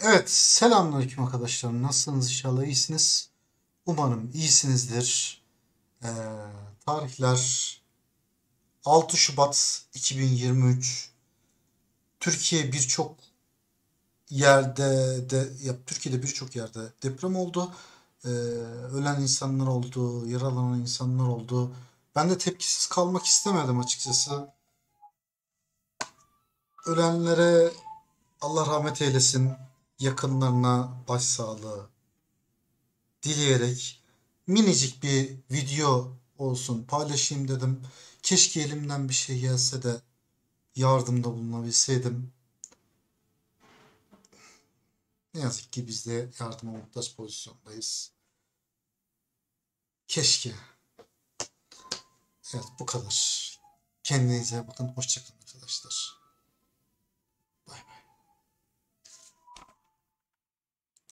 Evet, selamünaleyküm arkadaşlar. Nasılsınız inşallah iyisiniz. Umarım iyisinizdir. Ee, tarihler 6 Şubat 2023. Türkiye birçok yerde de ya Türkiye'de birçok yerde deprem oldu. Ee, ölen insanlar oldu, yaralanan insanlar oldu. Ben de tepkisiz kalmak istemedim açıkçası. Ölenlere Allah rahmet eylesin. Yakınlarına başsağlığı dileyerek minicik bir video olsun paylaşayım dedim. Keşke elimden bir şey gelse de yardımda bulunabilseydim. Ne yazık ki biz de yardıma muhtaç pozisyondayız. Keşke. Evet bu kadar. Kendinize bakın. Hoşçakalın arkadaşlar.